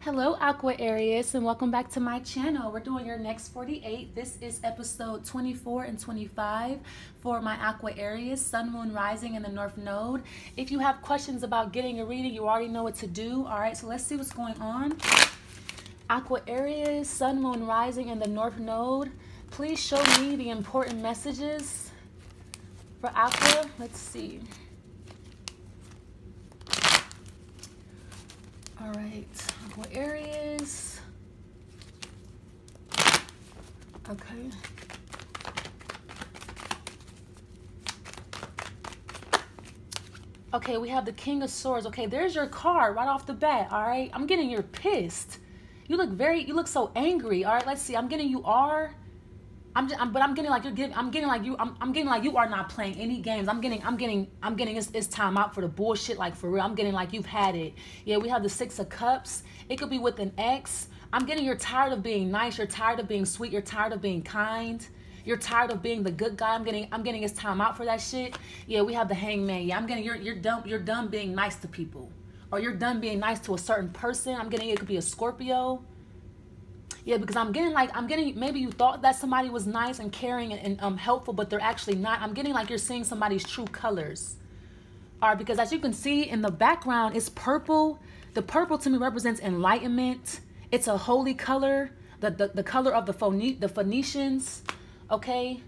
Hello Aquarius and welcome back to my channel. We're doing your next 48. This is episode 24 and 25 for my Aquarius, Sun, Moon, Rising in the North Node. If you have questions about getting a reading, you already know what to do. All right, so let's see what's going on. Aquarius, Sun, Moon, Rising in the North Node. Please show me the important messages for Aqua. Let's see. All right, Aquarius. Okay. Okay, we have the King of Swords. Okay, there's your card right off the bat. All right, I'm getting you're pissed. You look very, you look so angry. All right, let's see. I'm getting you are. I'm, just, I'm, but I'm getting like you're getting. I'm getting like you. I'm, I'm getting like you are not playing any games. I'm getting. I'm getting. I'm getting. It's, it's time out for the bullshit. Like for real. I'm getting like you've had it. Yeah, we have the Six of Cups. It could be with an ex. I'm getting you're tired of being nice. You're tired of being sweet. You're tired of being kind. You're tired of being the good guy. I'm getting I'm getting his time out for that shit. Yeah, we have the hangman. Yeah, I'm getting you're you're done you're done being nice to people. Or you're done being nice to a certain person. I'm getting it could be a Scorpio. Yeah, because I'm getting like I'm getting maybe you thought that somebody was nice and caring and, and um helpful, but they're actually not. I'm getting like you're seeing somebody's true colors. All right, because as you can see in the background, it's purple. The purple to me represents enlightenment. It's a holy color, the the, the color of the Phone the Phoenicians okay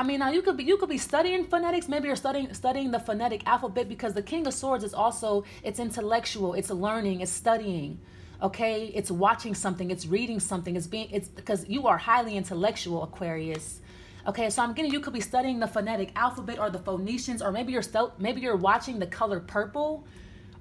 I mean, now you could be you could be studying phonetics. Maybe you're studying studying the phonetic alphabet because the King of Swords is also it's intellectual, it's learning, it's studying. Okay, it's watching something, it's reading something, it's being it's because you are highly intellectual, Aquarius. Okay, so I'm getting you could be studying the phonetic alphabet or the Phoenicians, or maybe you're still maybe you're watching the color purple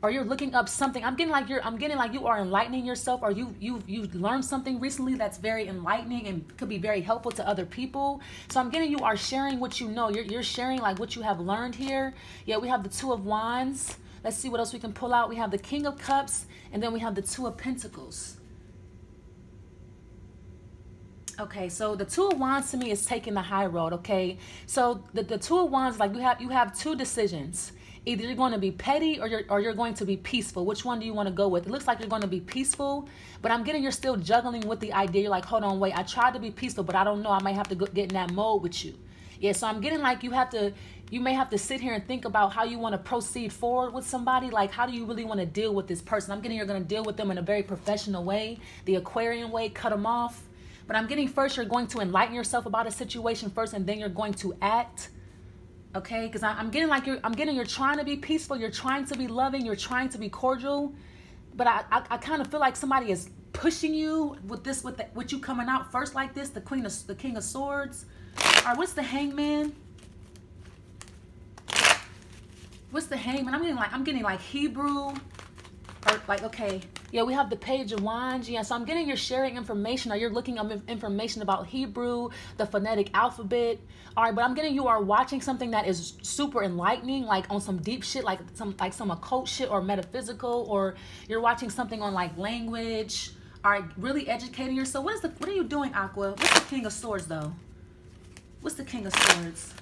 or you're looking up something. I'm getting like you're i'm getting like you are enlightening yourself or you you you've learned something recently that's very enlightening and could be very helpful to other people. So i'm getting you are sharing what you know. You're, you're sharing like what you have learned here. Yeah we have the two of wands let's see what else we can pull out we have the king of cups and then we have the two of pentacles Okay, so the two of wands to me is taking the high road, okay? So the, the two of wands, like you have you have two decisions either you're going to be petty or you're or you're going to be peaceful. Which one do you want to go with? It looks like you're going to be peaceful, but I'm getting you're still juggling with the idea. You're like, hold on, wait. I tried to be peaceful, but I don't know. I might have to get in that mode with you. Yeah, so I'm getting like you have to you may have to sit here and think about how you want to proceed forward with somebody. Like, how do you really want to deal with this person? I'm getting you're going to deal with them in a very professional way, the Aquarian way, cut them off. But I'm getting first, you're going to enlighten yourself about a situation first, and then you're going to act okay because i'm getting like you're i'm getting you're trying to be peaceful you're trying to be loving you're trying to be cordial but i i, I kind of feel like somebody is pushing you with this with the, with you coming out first like this the queen of the king of swords all right what's the hangman? What's the hangman? I'm getting like i'm getting like hebrew or like okay yeah we have the page of wands yeah so i'm getting you're sharing information or you're looking up information about hebrew the phonetic alphabet. All right but i'm getting you are watching something that is super enlightening like on some deep shit like some like some occult shit or metaphysical or you're watching something on like language. All right really educating yourself. What is the what are you doing aqua? What's the king of swords though what's the king of swords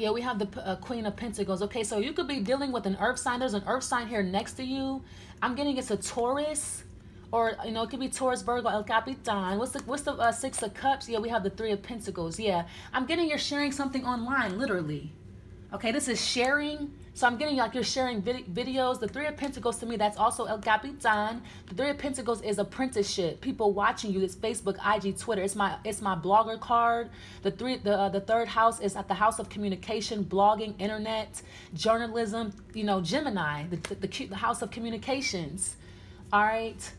Yeah, we have the uh, Queen of Pentacles. Okay, so you could be dealing with an earth sign. There's an earth sign here next to you. I'm getting it's a Taurus. Or, you know, it could be Taurus, Virgo, El Capitan. What's the, what's the uh, Six of Cups? Yeah, we have the Three of Pentacles. Yeah, I'm getting you're sharing something online, literally. Okay, this is sharing. So I'm getting like you're sharing vid videos. The Three of Pentacles to me, that's also El Capitan. The Three of Pentacles is apprenticeship. People watching you. It's Facebook, IG, Twitter. It's my it's my blogger card. The three the uh, the third house is at the house of communication, blogging, internet, journalism. You know, Gemini, the the, the, the house of communications. All right.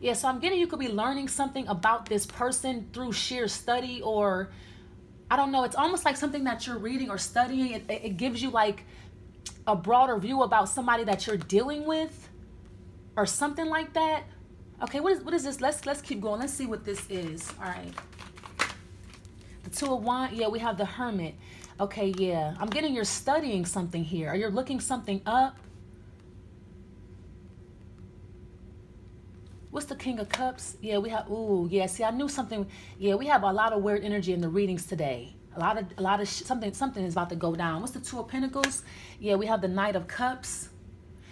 Yeah, so I'm getting you could be learning something about this person through sheer study or I don't know, it's almost like something that you're reading or studying. It, it gives you like a broader view about somebody that you're dealing with or something like that. Okay, what is what is this? Let's let's keep going. Let's see what this is. All right. The two of wands. Yeah, we have the hermit. Okay, yeah. I'm getting you're studying something here. Or you're looking something up. What's the King of Cups? Yeah, we have, ooh, yeah, see, I knew something. Yeah, we have a lot of weird energy in the readings today. A lot of a lot of something something is about to go down. What's the two of pentacles? Yeah, we have the knight of cups.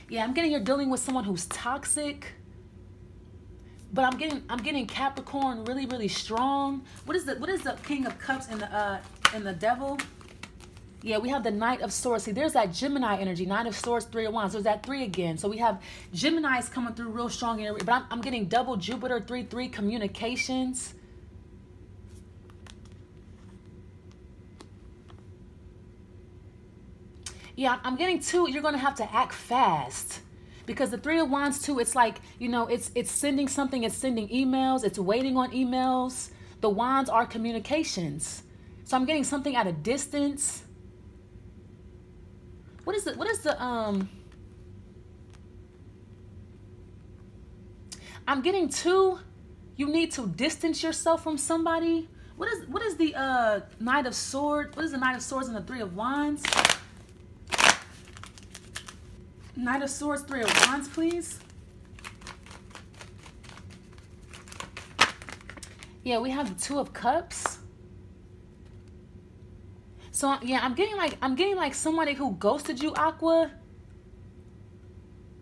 Yeah, I'm getting you're dealing with someone who's toxic. But I'm getting I'm getting Capricorn really really strong. What is the what is the king of cups and the uh in the devil? Yeah, we have the Knight of Swords. See, there's that Gemini energy. Knight of Swords, Three of Wands. So that three again. So we have Gemini's coming through real strong. But I'm, I'm getting double Jupiter, 3-3 communications. Yeah, I'm getting two. You're going to have to act fast because the three of wands too it's like you know it's it's sending something it's sending emails it's waiting on emails the wands are communications so i'm getting something at a distance what is it what is the um i'm getting two you need to distance yourself from somebody what is what is the uh knight of swords what is the knight of swords and the three of wands Knight of Swords, Three of Wands, please. Yeah, we have the Two of Cups. So yeah, I'm getting like I'm getting like somebody who ghosted you, Aqua.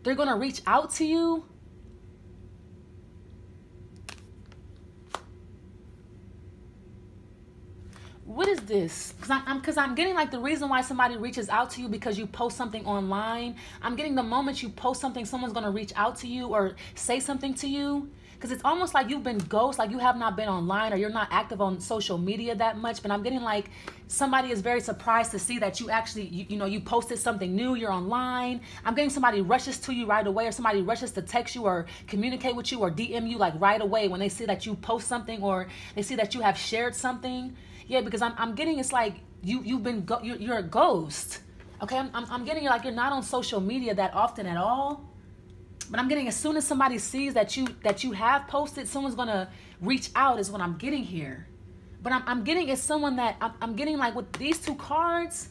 They're gonna reach out to you. what is this? Because I'm because I'm getting like the reason why somebody reaches out to you because you post something online. I'm getting the moment you post something, someone's gonna reach out to you or say something to you. Because it's almost like you've been ghost, like you have not been online or you're not active on social media that much. But I'm getting like somebody is very surprised to see that you actually, you, you know, you posted something new, you're online. I'm getting somebody rushes to you right away or somebody rushes to text you or communicate with you or DM you like right away when they see that you post something or they see that you have shared something. Yeah, because I'm, I'm getting it's like you you've been go, you're, you're a ghost. Okay, I'm, I'm, I'm getting like you're not on social media that often at all. But I'm getting as soon as somebody sees that you that you have posted, someone's gonna reach out is what I'm getting here. But I'm, I'm getting is someone that I'm, I'm getting like with these two cards.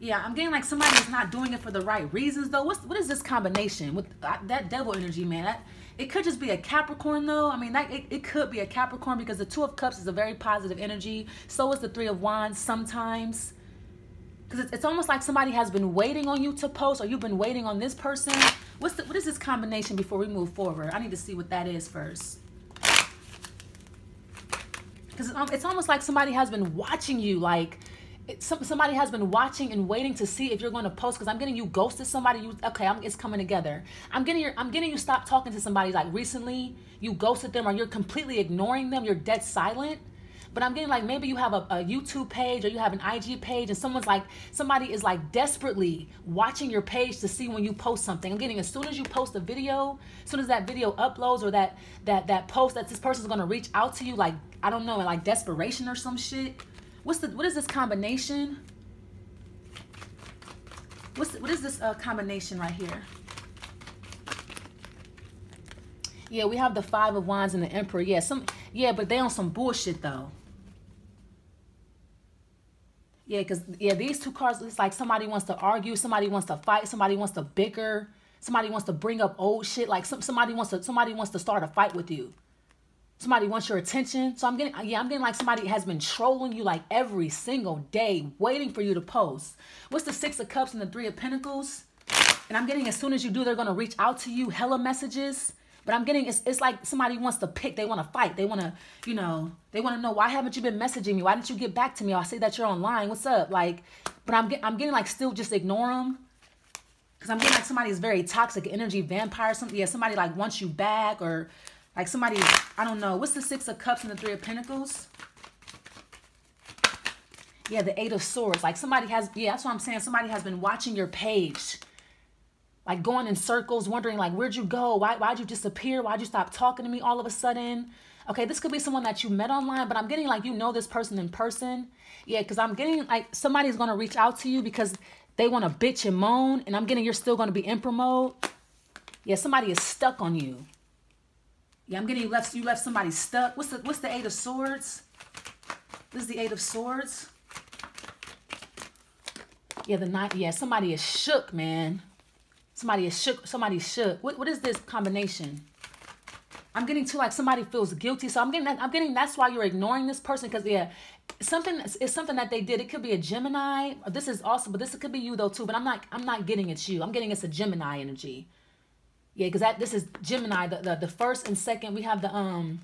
Yeah, I'm getting like somebody is not doing it for the right reasons though. What's what is this combination with uh, that devil energy, man? That, it could just be a Capricorn though. I mean, that it, it could be a Capricorn because the Two of Cups is a very positive energy. So is the Three of Wands sometimes. Because it's, it's almost like somebody has been waiting on you to post or you've been waiting on this person. What's the, what is this combination before we move forward? I need to see what that is first. Because it's almost like somebody has been watching you like some, somebody has been watching and waiting to see if you're going to post because I'm getting you ghosted somebody. You okay? I'm, it's coming together. I'm getting your, I'm getting you stop talking to somebody like recently. You ghosted them or you're completely ignoring them. You're dead silent. But I'm getting like maybe you have a, a YouTube page or you have an IG page and someone's like somebody is like desperately watching your page to see when you post something. I'm getting as soon as you post a video, as soon as that video uploads or that that that post that this person's gonna reach out to you like I don't know in like desperation or some shit What's the what is this combination? What's the, what is this uh, combination right here? Yeah, we have the five of wands and the emperor. Yeah, some yeah, but they on some bullshit though. Yeah, because yeah, these two cards, it's like somebody wants to argue, somebody wants to fight, somebody wants to bicker, somebody wants to bring up old shit. Like some, somebody wants to somebody wants to start a fight with you. Somebody wants your attention. So I'm getting, yeah, I'm getting like somebody has been trolling you like every single day, waiting for you to post. What's the Six of Cups and the Three of Pentacles? And I'm getting as soon as you do, they're to reach out to you, hella messages. But I'm getting, it's, it's like somebody wants to pick, they want to fight. They want to, you know, they want to know, why haven't you been messaging me? Why didn't you get back to me? I see that you're online. What's up? Like, but I'm, get, I'm getting like still just ignore them. Because I'm getting like somebody is very toxic, energy vampire, something. Yeah, somebody like wants you back or like somebody, I don't know. What's the Six of Cups and the Three of Pentacles? Yeah, the Eight of Swords. Like somebody has, yeah, that's what I'm saying. Somebody has been watching your page. Like going in circles, wondering like, where'd you go? Why, why'd you disappear? Why'd you stop talking to me all of a sudden? Okay, this could be someone that you met online, but I'm getting like you know this person in person. Yeah, because I'm getting like somebody's going to reach out to you because they want to bitch and moan, and I'm getting you're still going to be emperor mode. Yeah, somebody is stuck on you. Yeah, I'm getting you left. You left somebody stuck. What's the What's the Eight of Swords? This is the Eight of Swords. Yeah, the night. Yeah, somebody is shook, man. Somebody is shook. Somebody shook. What What is this combination? I'm getting to like somebody feels guilty. So I'm getting. I'm getting that's why you're ignoring this person because yeah, something is something that they did. It could be a Gemini. This is also, but this could be you though too. But I'm not. I'm not getting it's you. I'm getting it's a Gemini energy. Yeah, because that this is Gemini. The, the the first and second. We have the um,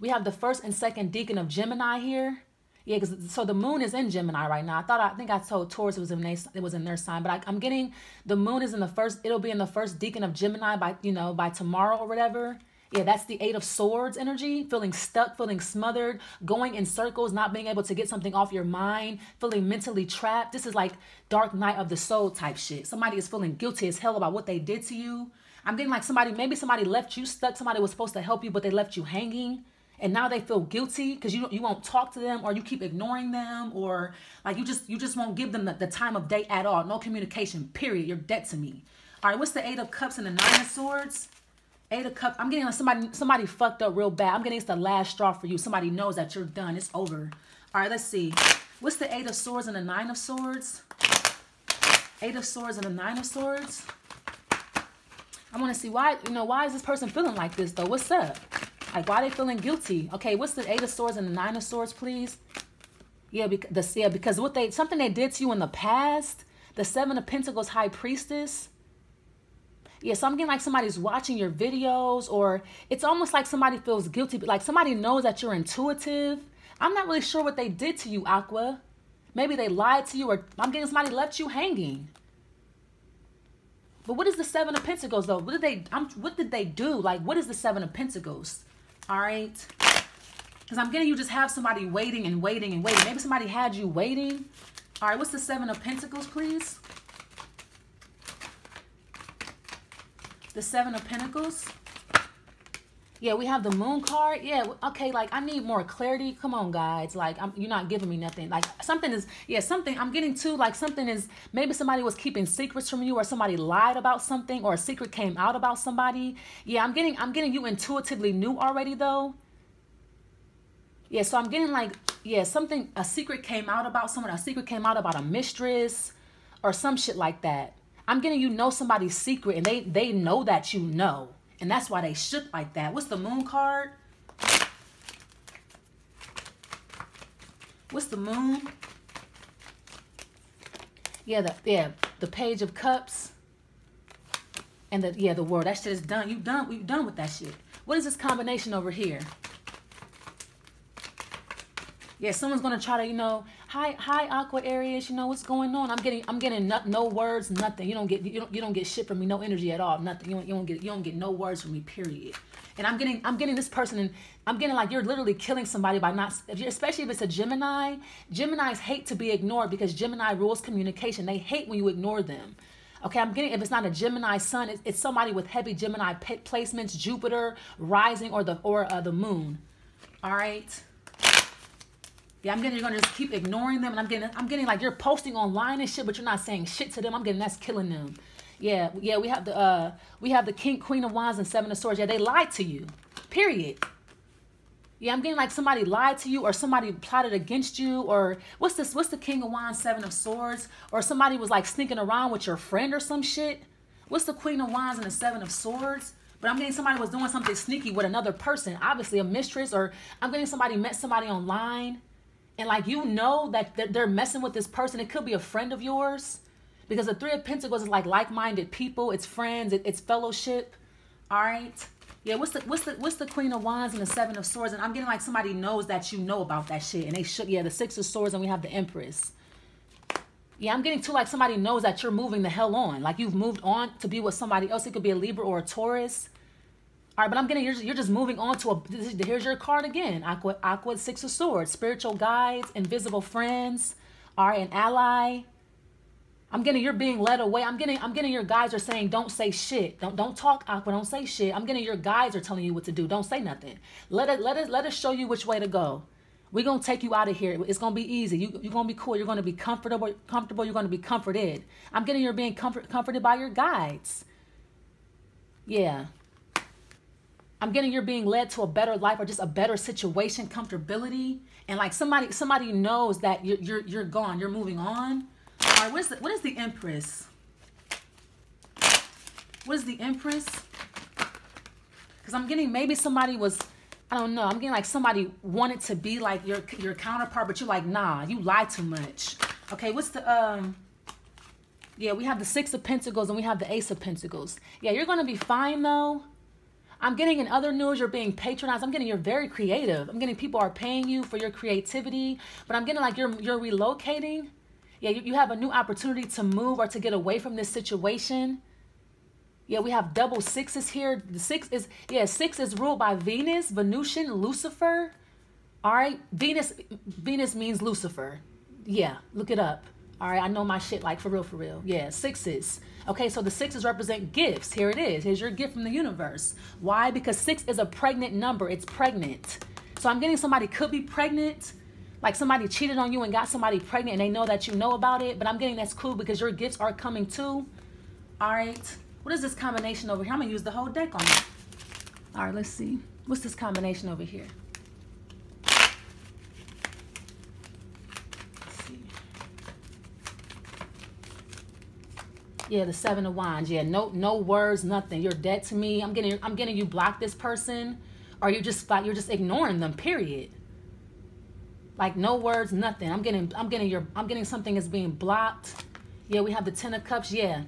we have the first and second decan of Gemini here. Yeah, because so the moon is in Gemini right now. I thought I think I told Taurus it was in they, it was in their sign, but I, I'm getting the moon is in the first. It'll be in the first decan of Gemini by you know by tomorrow or whatever. Yeah, that's the Eight of Swords energy, feeling stuck, feeling smothered, going in circles, not being able to get something off your mind, feeling mentally trapped. This is like dark night of the soul type shit. Somebody is feeling guilty as hell about what they did to you. I'm getting like somebody, maybe somebody left you stuck, somebody was supposed to help you, but they left you hanging. And now they feel guilty because you you won't talk to them or you keep ignoring them or like you just you just won't give them the, the time of day at all. No communication, period. You're dead to me. All right, what's the eight of cups and the nine of swords? Eight of Cups. I'm getting like somebody somebody fucked up real bad. I'm getting it's the last straw for you. Somebody knows that you're done. It's over. All right, let's see. What's the Eight of Swords and the Nine of Swords? Eight of Swords and the Nine of Swords. I want to see why, you know, why is this person feeling like this though? What's up? Like, why they feeling guilty? Okay, what's the Eight of Swords and the Nine of Swords, please? Yeah, because the, yeah, because what they something they did to you in the past. The Seven of Pentacles High Priestess yeah, so I'm getting like somebody's watching your videos, or it's almost like somebody feels guilty, but like somebody knows that you're intuitive. I'm not really sure what they did to you, Aqua. Maybe they lied to you, or I'm getting somebody left you hanging. But what is the Seven of Pentacles, though? What did they? I'm, what did they do? Like, what is the Seven of Pentacles? All right, because I'm getting you just have somebody waiting and waiting and waiting. Maybe somebody had you waiting. All right, what's the Seven of Pentacles, please? the Seven of Pentacles. Yeah, we have the Moon card. Yeah, okay, like I need more clarity. Come on, guys. Like I'm, you're not giving me nothing. Like something is, yeah, something I'm getting to. Like something is, maybe somebody was keeping secrets from you, or somebody lied about something, or a secret came out about somebody. Yeah, I'm getting, I'm getting you intuitively knew already though. Yeah, so I'm getting like, yeah, something, a secret came out about someone. A secret came out about a mistress, or some shit like that. I'm getting you know somebody's secret and they they know that you know. And that's why they shook like that. What's the moon card? What's the moon? Yeah, the yeah, the page of cups. And the yeah, the world. That shit is done. You done you done with that shit. What is this combination over here? Yeah, someone's gonna try to, you know, hi, hi, Aquarius. You know what's going on? I'm getting, I'm getting no, no words, nothing. You don't get, you don't, you don't get shit from me, no energy at all, nothing. You don't, you don't get, you don't get no words from me, period. And I'm getting, I'm getting this person, and I'm getting like you're literally killing somebody by not, especially if it's a Gemini. Gemini's hate to be ignored because Gemini rules communication. They hate when you ignore them. Okay, I'm getting if it's not a Gemini sun, it's, it's somebody with heavy Gemini placements, Jupiter rising or the or uh, the moon. All right. Yeah, I'm getting you're gonna just keep ignoring them, and I'm getting I'm getting like you're posting online and shit, but you're not saying shit to them. I'm getting that's killing them. Yeah, yeah, we have the uh we have the King, Queen of Wands, and Seven of Swords. Yeah, they lied to you. Period. Yeah, I'm getting like somebody lied to you or somebody plotted against you or what's this? What's the King of Wands, Seven of Swords? Or somebody was like sneaking around with your friend or some shit. What's the Queen of Wands and the Seven of Swords? But I'm getting somebody was doing something sneaky with another person, obviously a mistress, or I'm getting somebody met somebody online and like you know that they're messing with this person. It could be a friend of yours. Because the three of pentacles is like like-minded people. It's friends. It's fellowship. All right yeah what's the what's the what's the queen of wands and the seven of swords? And i'm getting like somebody knows that you know about that shit. And they should yeah the six of swords and we have the empress. Yeah i'm getting to like somebody knows that you're moving the hell on. Like you've moved on to be with somebody else. It could be a libra or a taurus all right, but I'm getting you're just, you're just moving on to a. Here's your card again. Aqua, Aqua Six of Swords, spiritual guides, invisible friends, all right, an ally. I'm getting you're being led away. I'm getting I'm getting your guides are saying don't say shit. Don't don't talk Aqua. Don't say shit. I'm getting your guides are telling you what to do. Don't say nothing. Let it let it let us show you which way to go. We're gonna take you out of here. It's gonna be easy. You, you're gonna be cool. You're gonna be comfortable. Comfortable. You're gonna be comforted. I'm getting you're being comfort, comforted by your guides. Yeah. I'm getting you're being led to a better life or just a better situation, comfortability, and like somebody somebody knows that you're you're, you're gone, you're moving on. All right, what is the, what is the Empress? What is the Empress? Because I'm getting maybe somebody was, I don't know. I'm getting like somebody wanted to be like your your counterpart, but you're like, nah, you lie too much. Okay, what's the um yeah, we have the Six of Pentacles and we have the Ace of Pentacles. Yeah, you're going to be fine though. I'm getting in other news, you're being patronized. I'm getting you're very creative. I'm getting people are paying you for your creativity, but I'm getting like you're you're relocating. Yeah, you, you have a new opportunity to move or to get away from this situation. Yeah, we have double sixes here. The six is, yeah, six is ruled by Venus, Venusian, Lucifer. All right, Venus, Venus means Lucifer. Yeah, look it up. All right, I know my shit like for real, for real. Yeah, sixes. Okay, so the sixes represent gifts. Here it is. Here's your gift from the universe. Why? Because six is a pregnant number. It's pregnant. So I'm getting somebody could be pregnant. Like somebody cheated on you and got somebody pregnant and they know that you know about it. But I'm getting that's cool because your gifts are coming too. All right. What is this combination over here? I'm going to use the whole deck on it. All right, let's see. What's this combination over here? Yeah, the seven of wands. Yeah, no, no words, nothing. You're dead to me. I'm getting, I'm getting you block this person, or you just like you're just ignoring them. Period. Like no words, nothing. I'm getting, I'm getting your, I'm getting something is being blocked. Yeah, we have the ten of cups. Yeah,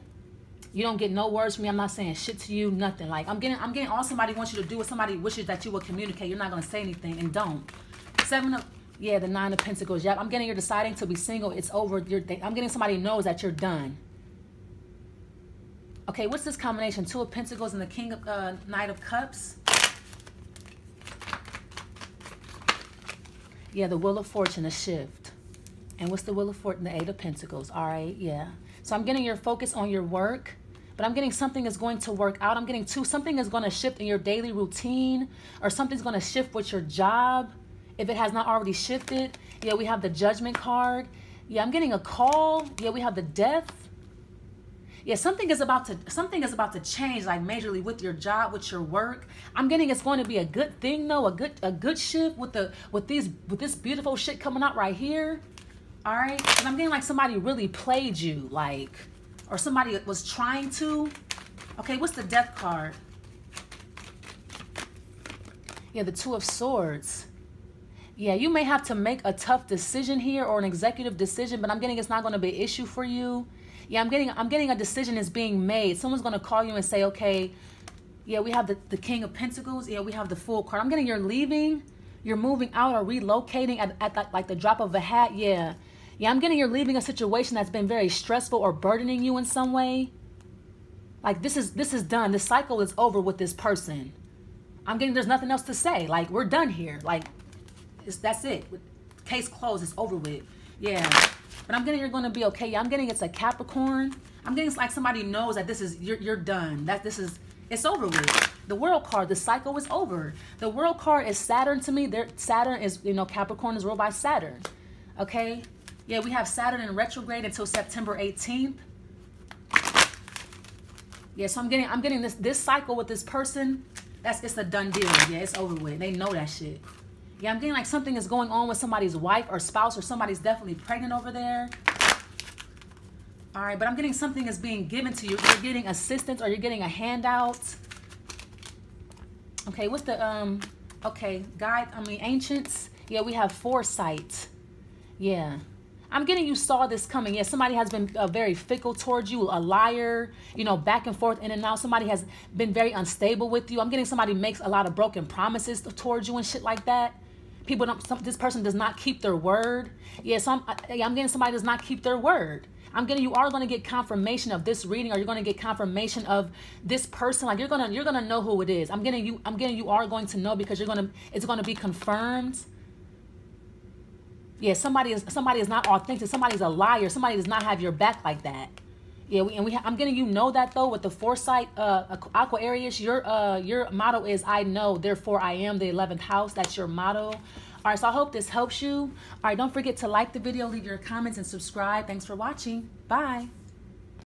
you don't get no words from me. I'm not saying shit to you, nothing. Like I'm getting, I'm getting all somebody wants you to do. What somebody wishes that you will communicate. You're not gonna say anything and don't. Seven of, yeah, the nine of pentacles. Yep, I'm getting you're deciding to be single. It's over. You're, I'm getting somebody knows that you're done. Okay, what's this combination? Two of Pentacles and the King of uh, Knight of Cups. Yeah, the Wheel of Fortune, a shift. And what's the Wheel of Fortune? The Eight of Pentacles. All right, yeah. So I'm getting your focus on your work, but I'm getting something is going to work out. I'm getting two, something is going to shift in your daily routine or something's going to shift with your job if it has not already shifted. Yeah, we have the Judgment card. Yeah, I'm getting a call. Yeah, we have the Death yeah something is about to something is about to change like majorly with your job with your work. I'm getting it's going to be a good thing though a good a good shift with the with these with this beautiful shit coming out right here all right? And i'm getting like somebody really played you like or somebody was trying to. Okay what's the death card? Yeah the two of swords. Yeah, you may have to make a tough decision here or an executive decision, but I'm getting it's not going to be an issue for you yeah i'm getting i'm getting a decision is being made. Someone's going to call you and say okay yeah we have the, the king of pentacles. Yeah we have the full card. I'm getting you're leaving? You're moving out or relocating at, at that, like the drop of a hat? Yeah. Yeah i'm getting you're leaving a situation that's been very stressful or burdening you in some way. Like this is this is done. The cycle is over with this person. I'm getting there's nothing else to say. Like we're done here. Like it's that's it. Case closed. It's over with yeah but I'm getting you're going to be okay. I'm getting it's a Capricorn. I'm getting it's like somebody knows that this is you're you're done. That this is it's over with. The world card, the cycle is over. The world card is Saturn to me. There Saturn is, you know, Capricorn is ruled by Saturn. Okay? Yeah, we have Saturn in retrograde until September 18th. Yeah, so I'm getting I'm getting this this cycle with this person. That's it's a done deal. Yeah, it's over with. They know that shit. Yeah, I'm getting like something is going on with somebody's wife or spouse or somebody's definitely pregnant over there. All right, but I'm getting something is being given to you. You're getting assistance or you're getting a handout. Okay, what's the, um, okay, guide, I mean, ancients. Yeah, we have foresight. Yeah. I'm getting you saw this coming. Yeah, somebody has been uh, very fickle towards you, a liar, you know, back and forth, in and out. Somebody has been very unstable with you. I'm getting somebody makes a lot of broken promises towards you and shit like that people don't some, this person does not keep their word. Yeah so I'm, I, I'm getting somebody does not keep their word. I'm getting you are going to get confirmation of this reading or you're going to get confirmation of this person. Like you're going to you're going to know who it is. I'm getting you I'm getting you are going to know because you're going to it's going to be confirmed. Yeah somebody is somebody is not authentic. Somebody's a liar. Somebody does not have your back like that yeah, we, and we I'm getting you know that though with the foresight, uh, Aquarius, your uh your motto is I know, therefore I am the 11th house. That's your motto. All right, so I hope this helps you. All right, don't forget to like the video, leave your comments, and subscribe. Thanks for watching. Bye.